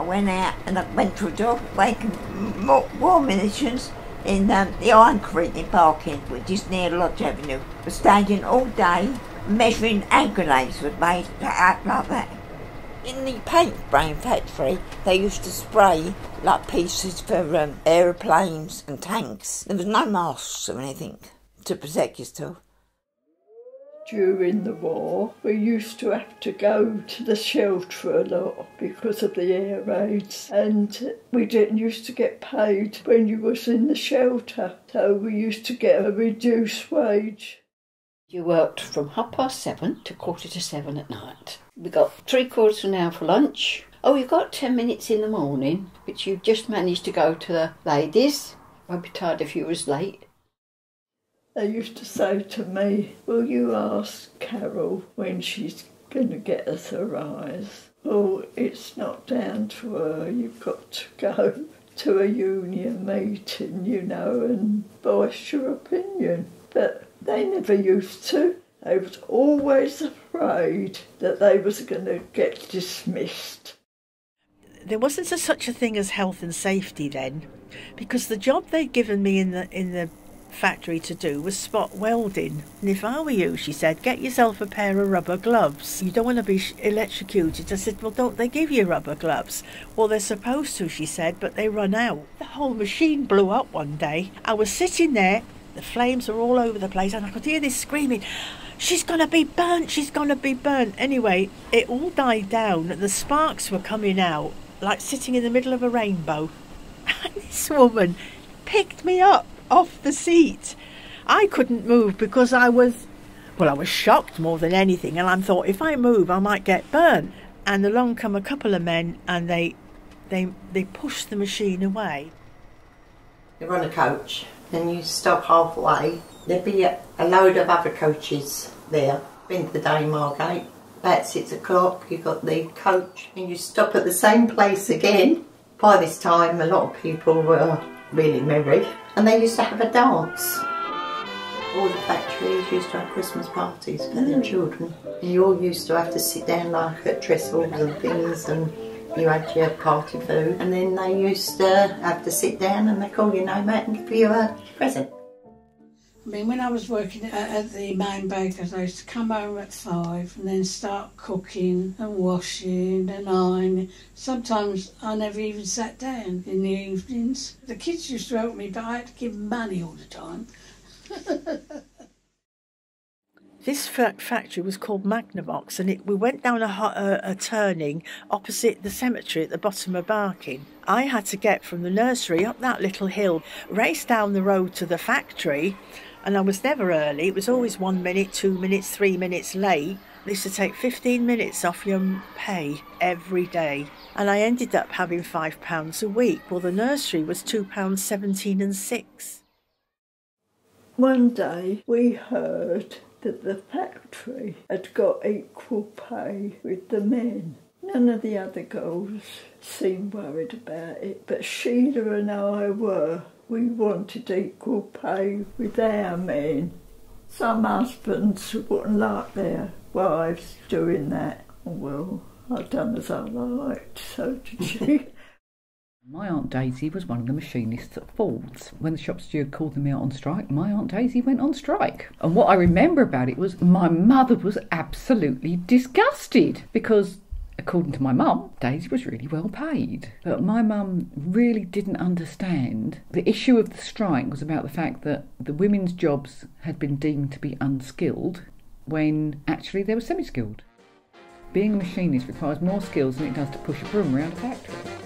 I went out and I went to a job making war munitions in um, the Iron Creek in which is near Lodge Avenue. I was standing all day measuring hand grenades were made out like that. In the paint spraying factory, they used to spray like pieces for um, aeroplanes and tanks. There was no masks or anything to protect yourself. During the war, we used to have to go to the shelter a lot because of the air raids, and we didn't used to get paid when you was in the shelter, so we used to get a reduced wage. You worked from half past seven to quarter to seven at night. We got three quarters of an hour for lunch. Oh, you got ten minutes in the morning, which you just managed to go to the ladies. Won't be tired if you was late. They used to say to me, Will you ask Carol when she's going to get us a rise? Oh, it's not down to her. You've got to go to a union meeting, you know, and voice your opinion. But they never used to. They was always afraid that they was going to get dismissed. There wasn't a, such a thing as health and safety then, because the job they'd given me in the in the factory to do was spot welding. And if I were you, she said, get yourself a pair of rubber gloves. You don't want to be electrocuted. I said, well, don't they give you rubber gloves? Well, they're supposed to, she said, but they run out. The whole machine blew up one day. I was sitting there the flames were all over the place, and I could hear this screaming, She's gonna be burnt, she's gonna be burnt. Anyway, it all died down, and the sparks were coming out, like sitting in the middle of a rainbow. And this woman picked me up off the seat. I couldn't move because I was, well, I was shocked more than anything, and I thought if I move, I might get burnt. And along come a couple of men, and they, they, they pushed the machine away. You're on a coach, and you stop halfway, there'd be a, a load of other coaches there. Been to the day Margate. About six o'clock, you've got the coach, and you stop at the same place again. By this time, a lot of people were really merry, and they used to have a dance. All the factories used to have Christmas parties for their mm. children. And you all used to have to sit down like at trestles and things and you had your party food, and then they used to have to sit down and they call your name out and give you a present. I mean, when I was working at, at the main baker's, I used to come home at five and then start cooking and washing and ironing. Sometimes I never even sat down in the evenings. The kids used to help me, but I had to give money all the time. This factory was called Magnavox, and it, we went down a, a, a, turning opposite the cemetery at the bottom of Barking. I had to get from the nursery up that little hill, race down the road to the factory, and I was never early. It was always one minute, two minutes, three minutes late. They used to take 15 minutes off your pay every day. And I ended up having £5 a week. Well, the nursery was £2.17 and 6 One day we heard that the factory had got equal pay with the men. None of the other girls seemed worried about it, but Sheila and I were. We wanted equal pay with our men. Some husbands wouldn't like their wives doing that. Oh, well, I done as I liked, so did she. My Aunt Daisy was one of the machinists at Ford's. When the shop steward called them out on strike, my Aunt Daisy went on strike. And what I remember about it was my mother was absolutely disgusted because according to my mum, Daisy was really well paid. But my mum really didn't understand. The issue of the strike was about the fact that the women's jobs had been deemed to be unskilled when actually they were semi skilled. Being a machinist requires more skills than it does to push a broom around a factory.